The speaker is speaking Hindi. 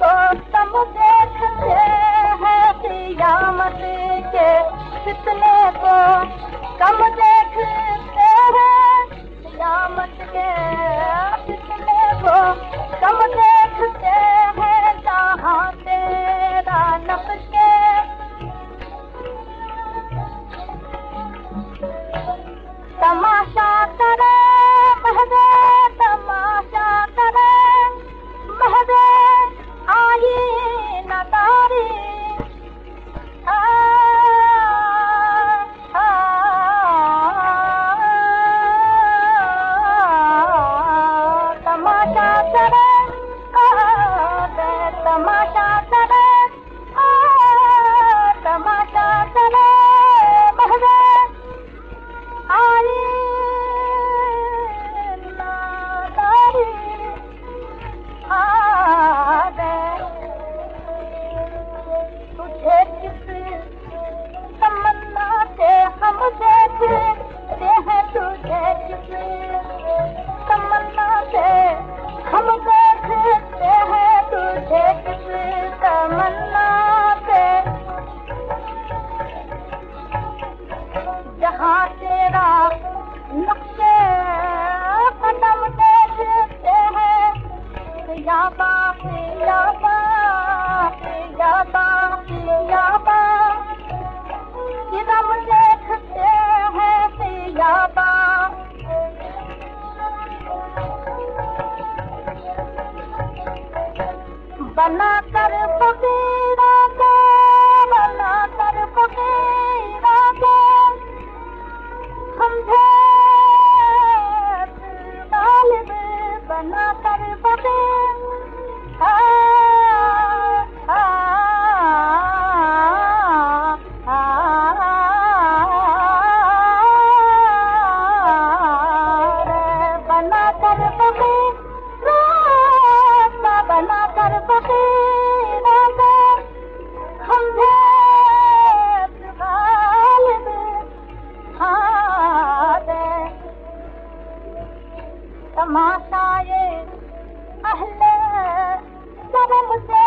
तो तुम देखते हैं कियामत के कितने को कम देख balada de fogueira, amor. माताए अहले करम से